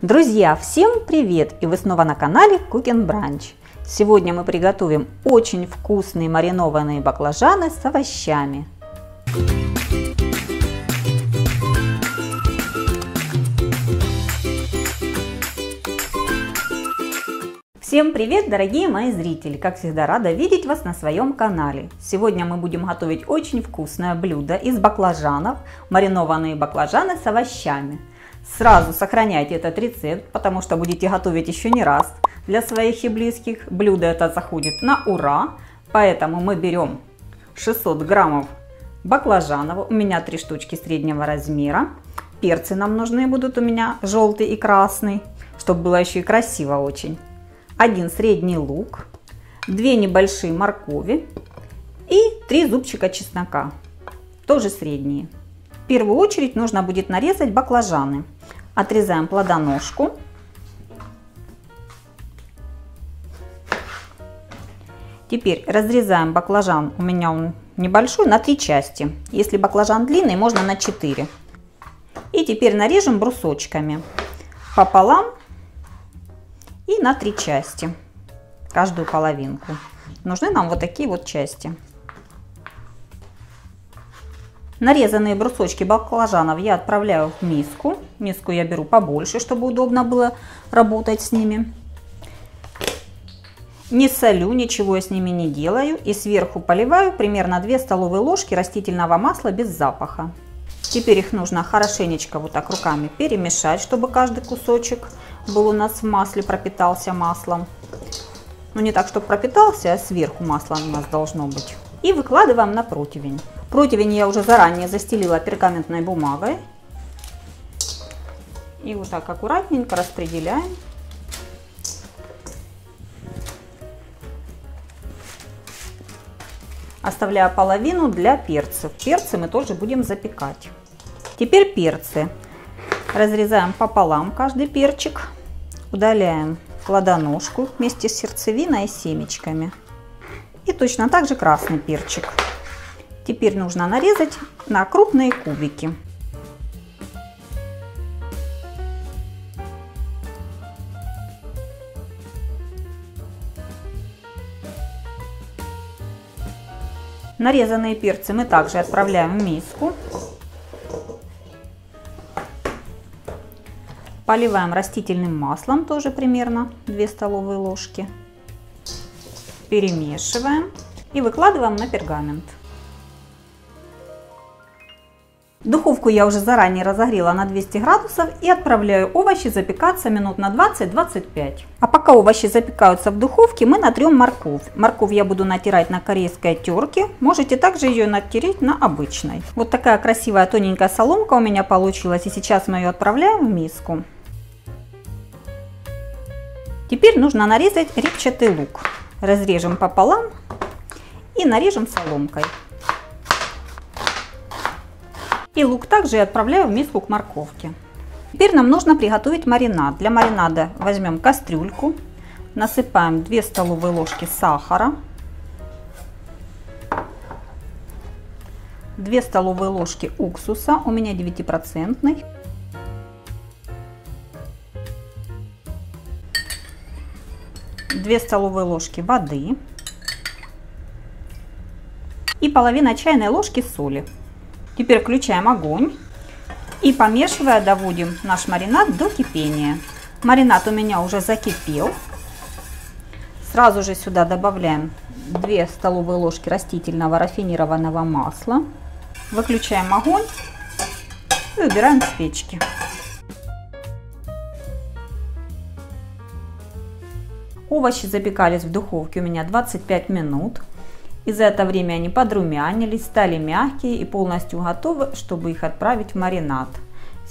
Друзья, всем привет! И вы снова на канале Cooking Brunch. Сегодня мы приготовим очень вкусные маринованные баклажаны с овощами. Всем привет, дорогие мои зрители! Как всегда, рада видеть вас на своем канале. Сегодня мы будем готовить очень вкусное блюдо из баклажанов, маринованные баклажаны с овощами. Сразу сохраняйте этот рецепт, потому что будете готовить еще не раз для своих и близких. Блюдо это заходит на ура, поэтому мы берем 600 граммов баклажанов. У меня три штучки среднего размера. Перцы нам нужны будут у меня желтый и красный, чтобы было еще и красиво очень один средний лук, две небольшие моркови и три зубчика чеснока, тоже средние. Первую очередь нужно будет нарезать баклажаны. Отрезаем плодоножку. Теперь разрезаем баклажан, у меня он небольшой, на три части. Если баклажан длинный, можно на 4. И теперь нарежем брусочками пополам и на три части, каждую половинку. Нужны нам вот такие вот части. Нарезанные брусочки баклажанов я отправляю в миску. Миску я беру побольше, чтобы удобно было работать с ними. Не солю, ничего я с ними не делаю. И сверху поливаю примерно 2 столовые ложки растительного масла без запаха. Теперь их нужно хорошенечко вот так руками перемешать, чтобы каждый кусочек был у нас в масле, пропитался маслом. Ну не так, чтобы пропитался, а сверху масло у нас должно быть. И выкладываем на противень. Противень я уже заранее застелила пергаментной бумагой. И вот так аккуратненько распределяем. Оставляю половину для перцев. Перцы мы тоже будем запекать. Теперь перцы. Разрезаем пополам каждый перчик. Удаляем плодоножку вместе с сердцевиной и семечками. И точно так же красный перчик. Теперь нужно нарезать на крупные кубики. Нарезанные перцы мы также отправляем в миску. Поливаем растительным маслом, тоже примерно 2 столовые ложки. Перемешиваем и выкладываем на пергамент. Духовку я уже заранее разогрела на 200 градусов и отправляю овощи запекаться минут на 20-25. А пока овощи запекаются в духовке, мы натрем морковь. Морковь я буду натирать на корейской терке, можете также ее натереть на обычной. Вот такая красивая тоненькая соломка у меня получилась и сейчас мы ее отправляем в миску. Теперь нужно нарезать репчатый лук. Разрежем пополам и нарежем соломкой. И лук также отправляю в миску к морковке. Теперь нам нужно приготовить маринад. Для маринада возьмем кастрюльку, насыпаем 2 столовые ложки сахара, 2 столовые ложки уксуса, у меня 9%, 2 столовые ложки воды и половина чайной ложки соли. Теперь включаем огонь и помешивая доводим наш маринад до кипения. Маринад у меня уже закипел. Сразу же сюда добавляем 2 столовые ложки растительного рафинированного масла. Выключаем огонь и убираем с печки. Овощи запекались в духовке у меня 25 минут. И за это время они подрумянились, стали мягкие и полностью готовы, чтобы их отправить в маринад.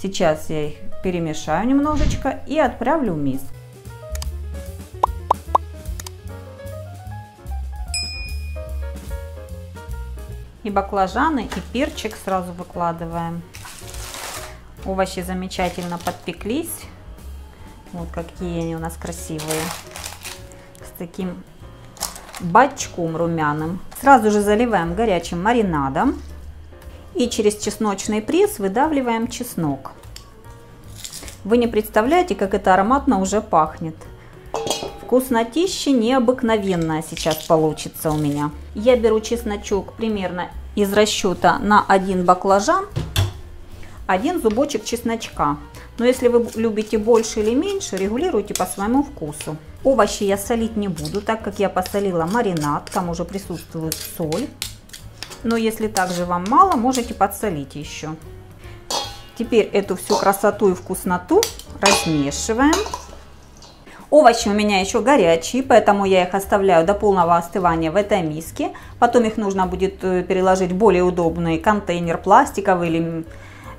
Сейчас я их перемешаю немножечко и отправлю в миску. И баклажаны, и перчик сразу выкладываем. Овощи замечательно подпеклись. Вот какие они у нас красивые таким бачком румяным. Сразу же заливаем горячим маринадом и через чесночный пресс выдавливаем чеснок. Вы не представляете, как это ароматно уже пахнет. Вкуснотища необыкновенная сейчас получится у меня. Я беру чесночок примерно из расчета на один баклажан, один зубочек чесночка. Но если вы любите больше или меньше, регулируйте по своему вкусу. Овощи я солить не буду, так как я посолила маринад, там уже присутствует соль. Но если также вам мало, можете подсолить еще. Теперь эту всю красоту и вкусноту размешиваем. Овощи у меня еще горячие, поэтому я их оставляю до полного остывания в этой миске. Потом их нужно будет э, переложить в более удобный контейнер пластиковый или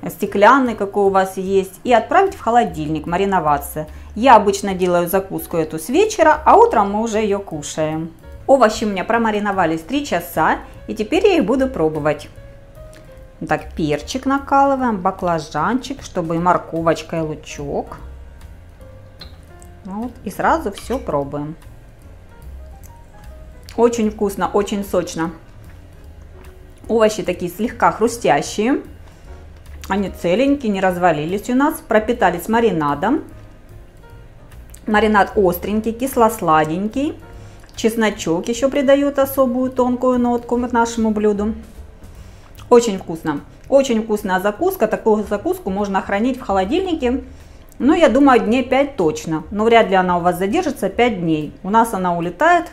стеклянный, какой у вас есть, и отправить в холодильник мариноваться. Я обычно делаю закуску эту с вечера, а утром мы уже ее кушаем. Овощи у меня промариновались 3 часа, и теперь я их буду пробовать. Так, перчик накалываем, баклажанчик, чтобы и морковочка, и лучок. Вот, и сразу все пробуем. Очень вкусно, очень сочно. Овощи такие слегка хрустящие. Они целенькие, не развалились у нас. Пропитались маринадом. Маринад остренький, кисло-сладенький. Чесночок еще придает особую тонкую нотку нашему блюду. Очень вкусно. Очень вкусная закуска. Такую закуску можно хранить в холодильнике ну, я думаю, дней 5 точно. Но вряд ли она у вас задержится 5 дней. У нас она улетает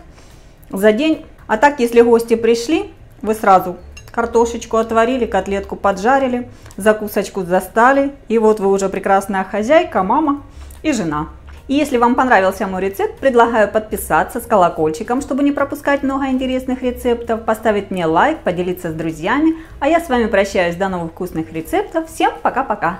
за день. А так, если гости пришли, вы сразу картошечку отварили, котлетку поджарили, закусочку застали. И вот вы уже прекрасная хозяйка, мама и жена. И если вам понравился мой рецепт, предлагаю подписаться с колокольчиком, чтобы не пропускать много интересных рецептов, поставить мне лайк, поделиться с друзьями. А я с вами прощаюсь до новых вкусных рецептов. Всем пока-пока!